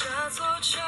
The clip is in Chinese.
这座城